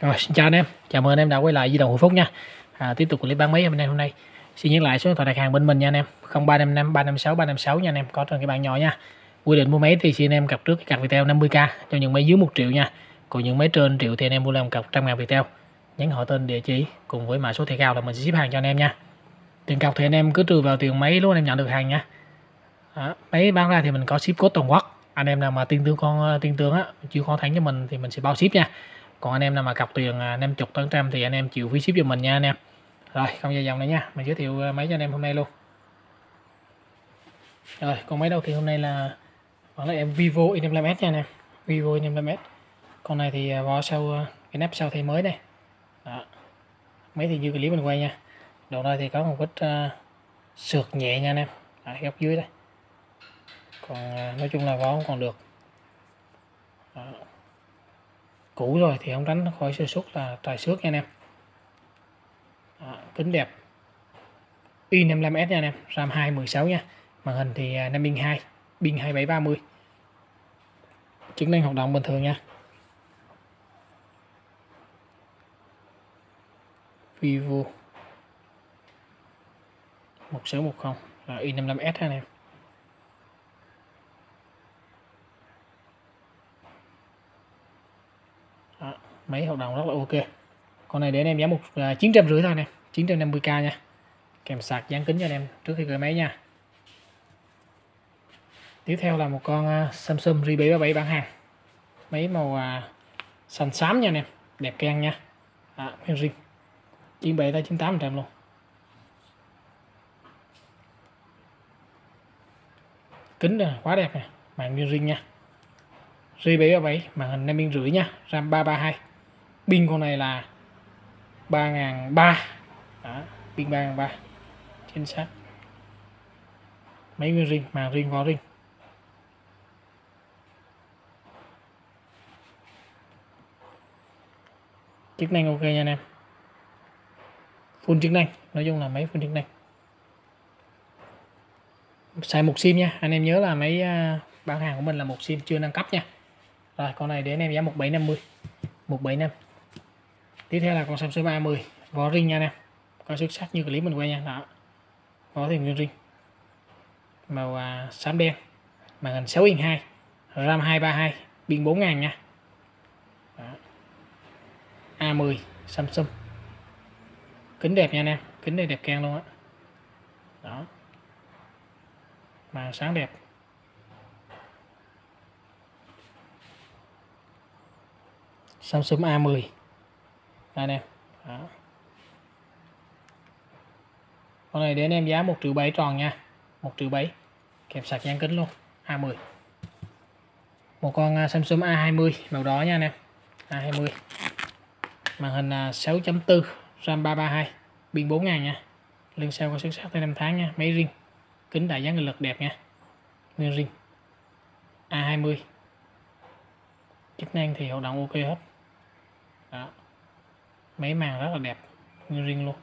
Rồi, xin chào anh em, chào mừng anh em đã quay lại di động Hữu Phúc nha. À, tiếp tục clip bán máy anh em hôm nay. Xin nhắc lại số điện thoại đặt hàng bên mình nha anh em, 0355 356 356 nha anh em, có trên cái bạn nhỏ nha. Quy định mua máy thì xin anh em cặp trước cái cặp Viettel 50k cho những máy dưới 1 triệu nha. Còn những máy trên triệu thì anh em mua làm cặp trăm ngàn Viettel. Nhắn họ tên, địa chỉ cùng với mã số thẻ cao là mình sẽ ship hàng cho anh em nha. Tiền cọc thì anh em cứ trừ vào tiền máy lúc anh em nhận được hàng nha. à, máy bán ra thì mình có ship code toàn quốc. Anh em nào mà tin tưởng con tin tưởng á, chưa khó thắng cho mình thì mình sẽ bao ship nha còn anh em nào mà cọc tiền à, 50 tấn trăm thì anh em chịu phí ship cho mình nha anh em. Rồi không dài dòng nữa nha. Mình giới thiệu à, máy cho anh em hôm nay luôn. Rồi con máy đầu tiên hôm nay là vẫn là em Vivo X55s nha anh em. Vivo X55s con này thì à, vỏ sau à, cái nắp sau thay mới đây. Đó. máy thì như clip mình quay nha. Đầu đây thì có một vết uh, sượt nhẹ nha anh em. Ở góc dưới đây. Còn uh, nói chung là vỏ không còn được. Đó cũ rồi thì không tránh khỏi sơ suất là trài xước nha anh em. À, kính đẹp. I55s nha anh em RAM 2 16 nha. Màn hình thì à, 5 pin 2 pin 2730 chức năng hoạt động bình thường nha. Vivo 1610 là i55s anh em. Máy hoạt động rất là ok. Con này để anh em giá một à, chín trăm rưỡi thôi nè. 950k nha. Kèm sạc dán kính cho anh em trước khi gửi máy nha. Tiếp theo là một con à, Samsung J737 bán hàng. Máy màu à, xanh xám nha anh em. Đẹp keng nha. À, nguyên riêng. 97 tới 98 trăm luôn. Kính này, quá đẹp nè. Màn nguyên riêng nha. J737 màn hình 5 inch rưỡi nha. RAM 332 pin con này là 3003 đó, pin 3.300 chính xác. Mấy nguyên riêng màng riêng vỏ riêng chức năng ok nha anh em. Full chức năng. Nói chung là máy full chức năng. Xài một sim nha. Anh em nhớ là máy à, bán hàng của mình là một sim chưa nâng cấp nha. Rồi con này để anh em giá 1750 175 tiếp theo là con Samsung A10 vỏ ring nha nè có xuất sắc như clip mình quay nha. Đó. Vỏ thì nguyên ring. Màu à, xám đen. Màn hình 6 inch 2 RAM 232 pin 4000 nha. Đó. A10 Samsung. Kính đẹp nha anh em kính này đẹp keng luôn á. Đó. Màn sáng đẹp. Samsung A10 anh em đó. con này đến em giá 1 triệu 7 tròn nha. 1 triệu 7 kẹp sạc dán kính luôn. A10 một con à, Samsung A20 màu đỏ nha anh em. A20 màn hình à, 6.4 RAM 332 pin 4000 nha. Lưng sau có xuất sắc tới 5 tháng nha. Máy riêng. Kính đại dáng lực đẹp nha. Nguyên riêng. A20 chức năng thì hoạt động ok hết. Đó mấy màng rất là đẹp như riêng luôn.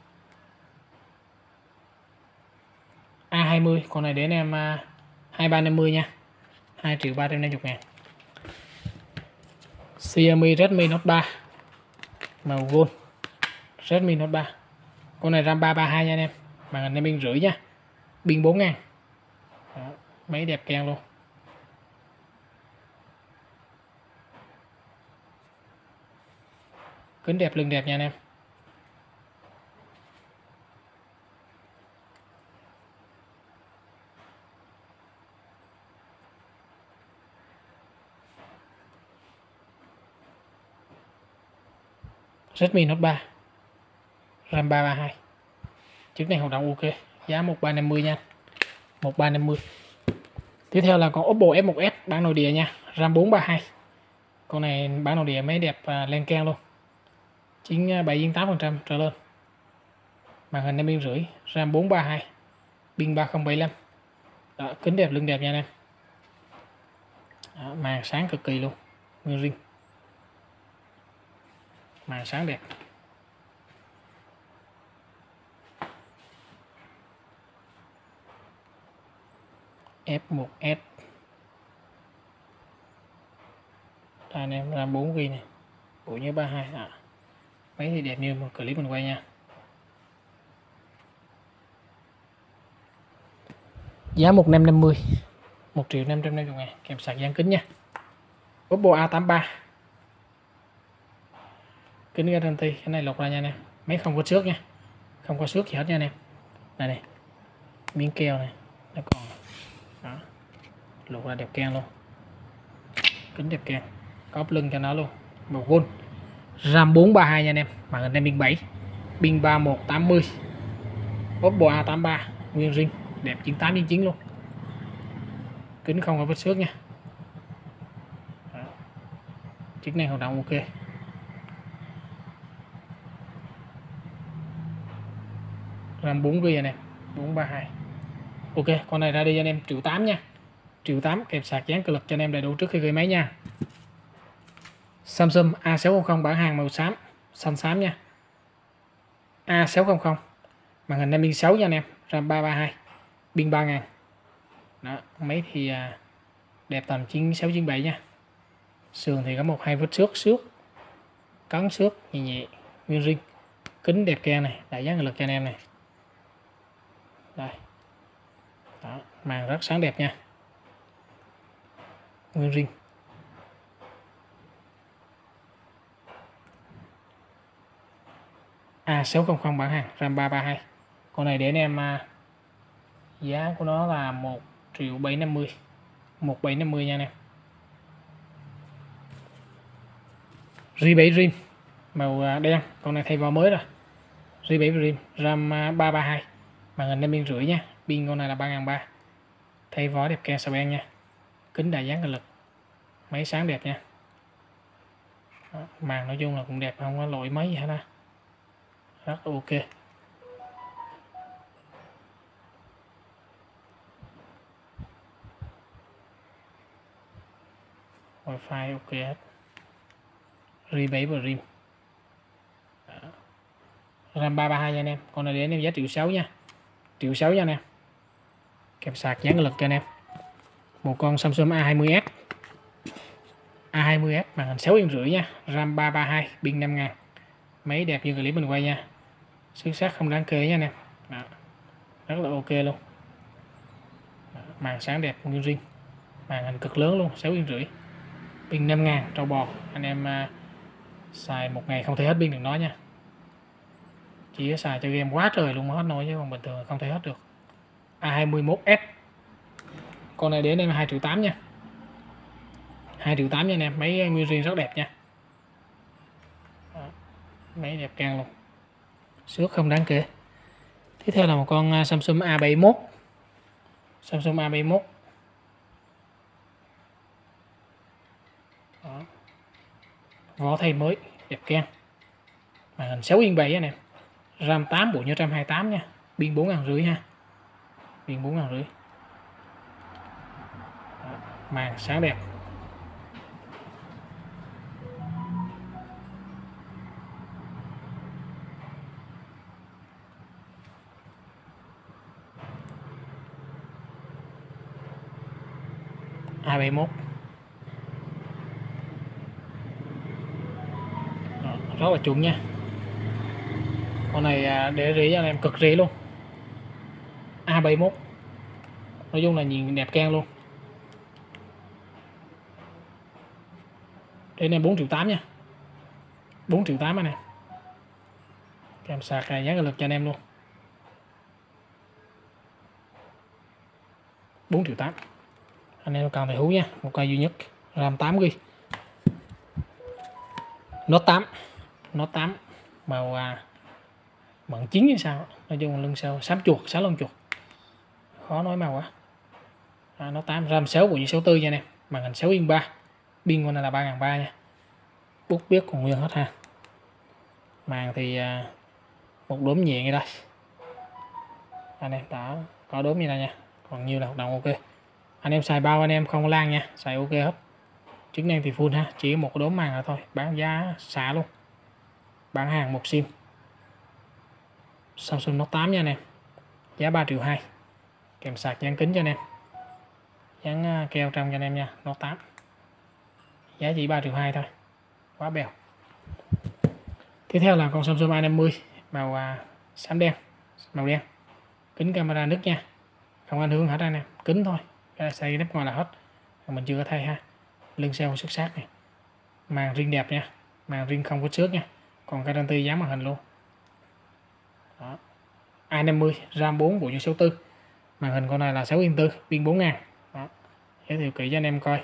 A20 con này đến em à, 2350 nha. 2 triệu 350 ngàn. Xiaomi Redmi Note 3 màu gold. Redmi Note 3 con này RAM 332 nha anh em màn hình 5 pin rưỡi nha. Pin 4 ngàn. Đó, máy đẹp keng luôn. Kính đẹp lưng đẹp nha anh em. Redmi Note 3 RAM 332 chiếc này hoạt động ok giá 1350 nha 1350 tiếp theo là con Oppo F1s bán nội địa nha RAM 432 con này bán nội địa máy đẹp à, lên keng luôn. 97 8 à, phần trăm trở lên. Màn hình 5 pin rưỡi RAM 432 pin 3075 đó, kính đẹp lưng đẹp nha anh em. Đó, màn sáng cực kỳ luôn nguyên riêng. Màn sáng đẹp. F1S đây anh em RAM 4 gb này. Bộ nhớ 32 à máy thì đẹp như một clip mình quay nha. Giá 1550 1 triệu 550 ngàn. Kèm sạc dán kính nha. Oppo A83 kính garanti cái này lột ra nha anh em. Máy không có xước nha. Không có xước gì hết nha anh em. Này này. Miếng keo này, nó còn. Đó. Lột ra đẹp keng luôn. Kính đẹp keng có lưng cho nó luôn. Một gold RAM 432 nha anh em. Màn hình em 7 pin 3180 Oppo A83 nguyên zin đẹp 98.9 luôn. Kính không có vết xước nha. Đó. chức năng hoạt động ok. RAM 4 GB anh em 432 ok, con này ra đi anh em, triệu 8 nha. Triệu 8 kèm sạc dán cực lực cho anh em đầy đủ trước khi gửi máy nha. Samsung A600 bản hàng màu xám xanh xám nha. A600 màn hình 56 nha anh em RAM 332 pin 3000 đó máy thì à, đẹp tầm 96 97 nha. Sườn thì có một hai vết xước xước cắn xước nhẹ nhẹ nguyên zin, kính đẹp ke này đại dán lực cho anh em này. Đây. Đó, màn rất sáng đẹp nha. Nguyên zin. À, A600 bản hàng, RAM 332 con này để anh em à, giá của nó là 1 triệu 750 1750 nha anh em. R7 rim, màu à, đen. Con này thay vào mới rồi. R7 rim, RAM 332 màn hình 5 biên rưỡi nha. Pin con này là 3300 thay vỏ đẹp keng sờ nha. Kính đại dáng lực. Máy sáng đẹp nha. Màn nói chung là cũng đẹp, không có lỗi mấy gì hết á rất ok. Wifi ok hết. Rebate và rim. Ram 332 nha anh em. Con này đến em giá triệu 6 nha. Triệu 6 nha anh em. Kẹp sạc dán lực cho anh em. Một con Samsung A20s A20s màn hình 6 inch rưỡi nha. RAM 332 pin 5000 máy đẹp như clip mình quay nha xuất sắc không đáng kể nha nè Đó. rất là ok luôn. Đó. màn sáng đẹp nguyên riêng. Màn hình cực lớn luôn 6 yên rưỡi. Pin 5000 trâu bò. Anh em à, xài một ngày không thể hết pin được nó nha. Chỉ xài cho game quá trời luôn mà hết nổi chứ còn bình thường không thể hết được. A21s con này đến em 2 triệu 8 nha. 2 triệu 8 nha anh em. Máy à, nguyên riêng rất đẹp nha. Đó. máy đẹp càng luôn xước không đáng kể. Tiếp theo là một con à, Samsung A71 Samsung A71 Đó. vỏ thay mới, đẹp keng màn hình 6 yên 7 nè. RAM 8 bộ nhớ 128 nha. Pin 4 ngàn rưỡi ha. Pin 4 ngàn rưỡi. Màn sáng đẹp. 271, Đó, rất là chuẩn nha. Con này à, để rỉ anh em cực rỉ luôn. A71 nói chung là nhìn đẹp keng luôn. Để em 4 triệu 8 nha. 4 triệu 8 anh em. Kèm sạc giá lực cho anh em luôn. 4 triệu 8 anh em cần phải hú nha. Một cây duy nhất. RAM 8 ghi. Nó 8 nó 8 màu à, mận chín như sao? Nói chung là lưng sao? Xám chuột sáu lông chuột. Khó nói màu quá. À, nó 8 RAM 6 bộ như 64 nha anh em. Màn hình 6 yên 3 pin của này là 3003 nha. Bút biết còn nguyên hết ha. Màn thì à, một đốm nhẹ như đây. Anh em đã có đốm như này nha. Còn nhiều là hoạt động ok anh em xài bao anh em không lan nha. Xài ok hết. Chức năng thì full ha. Chỉ một đốm màn là thôi. Bán giá xả luôn. Bán hàng một sim. Samsung Note 8 nha anh em. Giá 3 triệu 2 kèm sạc dán kính cho anh em. Dán à, keo trong cho anh em nha. Note 8 giá chỉ 3 triệu 2 thôi. Quá bèo. Tiếp theo là con Samsung A50 màu à, xám đen. Màu đen. Kính camera nứt nha. Không ảnh hưởng hết anh em. Kính thôi. À, xây nắp ngoài là hết. À, mình chưa có thay ha. Lưng xe xuất sắc này. Màn riêng đẹp nha. Màn riêng không có trước nha. Còn garanti giá màn hình luôn. Đó. i50 RAM 4 bộ nhớ số 4 màn hình con này là 6 inch 4 pin 4 ngàn. Đó. giới thiệu kỹ cho anh em coi.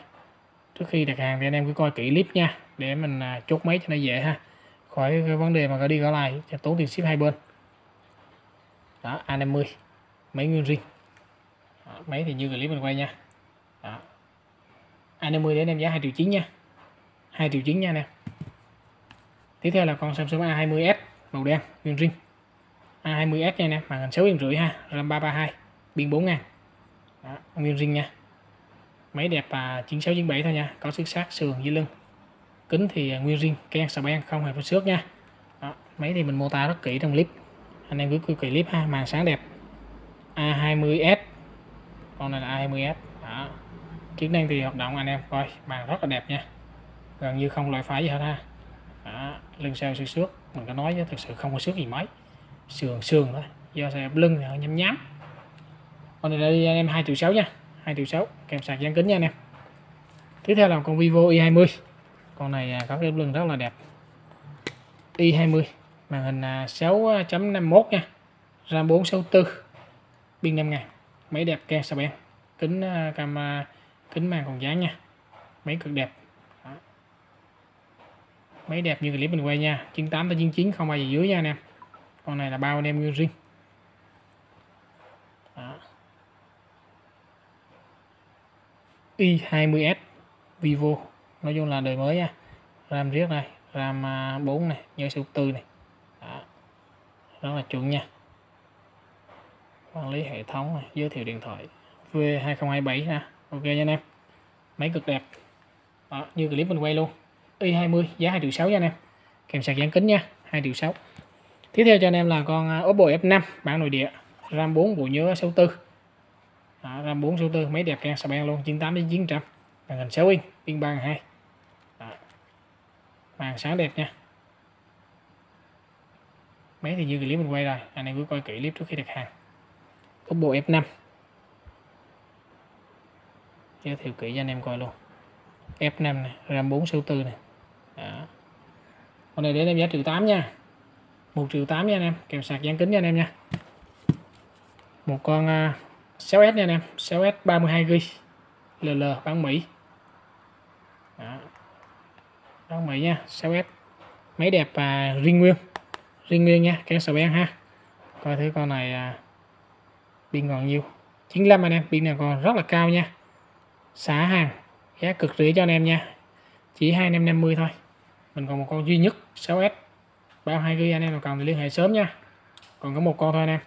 Trước khi đặt hàng thì anh em cứ coi kỹ clip nha, để mình à, chốt máy cho nó dễ ha. Khỏi cái vấn đề mà có đi có lại, cho tốn tiền ship hai bên. Đó A50 máy nguyên riêng đó, máy thì như clip mình quay nha. Đó. A50 để anh em giá 2 triệu 9 nha. 2 triệu 9 nha nè tiếp theo là con Samsung A20s màu đen nguyên riêng. A20s nha nè màn hình 6 inch rưỡi ha RAM 332 pin 4 ngàn. Đó, nguyên riêng nha. Máy đẹp à 96 97 thôi nha có xước sát sườn dưới lưng. Kính thì nguyên riêng ken sà ben không hề có xước nha. Đó, máy thì mình mô tả rất kỹ trong clip. Anh em cứ coi clip ha màn sáng đẹp. A20s con này là A20s đó. chức năng thì hoạt động anh em. Coi, bàn rất là đẹp nha. Gần như không loại phá gì hết ha. Đó. lưng sau xước xước. Mình có nói chứ, thực sự không có xước gì mấy. Sườn sườn thôi. Do xe lưng thì hơi nhắm nhám. Con này là đi anh em 2 triệu 6 nha. 2 triệu 6 kèm sạc dán kính nha anh em. Tiếp theo là con Vivo i20 con này à, có cái lưng rất là đẹp. I20 màn hình à, 6.51 nha. RAM 464 pin 5000 máy đẹp ke sà ben kính à, cam à, kính màn còn dán nha. Máy cực đẹp. Đó. máy đẹp như clip mình quay nha. 98 tới 99 không ai gì dưới nha anh em. Con này là bao anh em nguyên riêng. Đó. i20s Vivo. Nói chung là đời mới nha. RAM riết này RAM à, 4 này nhớ số 4 này. Đó. rất là chuẩn nha quản lý hệ thống này, giới thiệu điện thoại. V2027 ha. Ok nha anh em. Máy cực đẹp. Đó, như clip mình quay luôn. Y20 giá 2 triệu 6 nha anh em. Kèm sạc dán kính nha 2 triệu 6 tiếp theo cho anh em là con à, Oppo F5 bản nội địa. RAM 4 bộ nhớ 64 Đó, RAM 4 64 máy đẹp càng sạc ben luôn 98 đến 900 màn hình 6 inch pin 32 màn sáng đẹp nha. Máy thì như clip mình quay rồi. Anh em cứ coi kỹ clip trước khi đặt hàng. Oppo F5 giới thiệu kỹ cho anh em coi luôn. F5 này RAM 4 siêu tư này. Đó. con này đến em giá triệu 8 nha. 1 triệu 8 nha anh em kèm sạc dán kính nha anh em nha. Một con à, uh, 6S nha anh em 6S 32GB LL bán Mỹ. Đó. bán Mỹ nha 6S máy đẹp à, riêng nguyên. Riêng nguyên nha cái sờ ben ha. Coi thử con này à, pin còn nhiều. 95 anh em pin này còn rất là cao nha. Xả hàng giá cực rẻ cho anh em nha. Chỉ 2550 thôi. Mình còn một con duy nhất 6S bao hai ghi anh em nào cần thì liên hệ sớm nha. Còn có một con thôi anh em.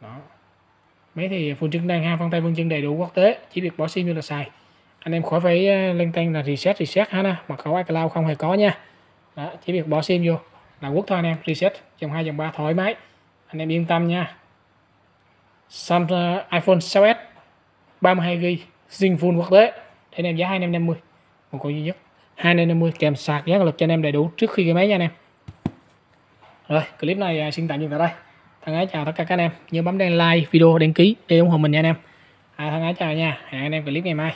Đó. Mấy thì full chức năng ha phân tay vân chân đầy đủ quốc tế. Chỉ việc bỏ sim như là xài. Anh em khỏi phải ờ, lên kênh là reset reset ha mật khẩu iCloud không hề có nha. Đó, chỉ việc bỏ sim vô là quốc thôi anh em reset. Dòng hai dòng ba thoải mái. Anh em yên tâm nha. Samsung iPhone 6s 32GB zing full quốc tế. Thì anh em giá 2550 một con duy nhất. 2550 kèm sạc giá lực cho anh em đầy đủ trước khi cái máy nha anh em. Rồi clip này à, xin tạm dừng tại đây. Thân ái chào tất cả các anh em. Nhớ bấm đăng like video đăng ký để ủng hộ mình nha anh em. À, thân ái chào nha. Hẹn anh em clip ngày mai.